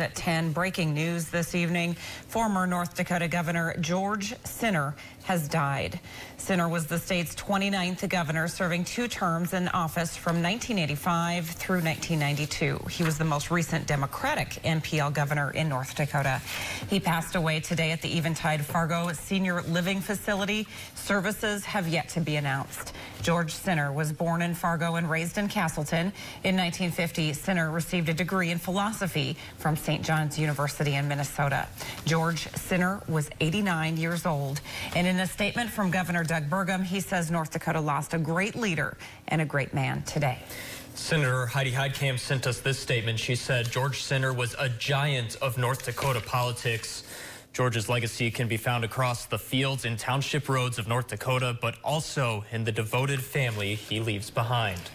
At 10, breaking news this evening. Former North Dakota Governor George Sinner has died. Sinner was the state's 29th governor, serving two terms in office from 1985 through 1992. He was the most recent Democratic NPL governor in North Dakota. He passed away today at the Eventide Fargo Senior Living Facility. Services have yet to be announced. George Sinner was born in Fargo and raised in Casselton. In 1950, Sinner received a degree in philosophy from St. John's University in Minnesota. George Sinner was 89 years old. And in a statement from Governor Doug Burgum, he says North Dakota lost a great leader and a great man today. Senator Heidi Heitkamp sent us this statement. She said George Sinner was a giant of North Dakota politics. George's legacy can be found across the fields and township roads of North Dakota, but also in the devoted family he leaves behind.